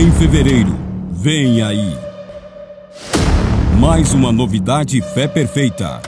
Em fevereiro, vem aí. Mais uma novidade Fé Perfeita.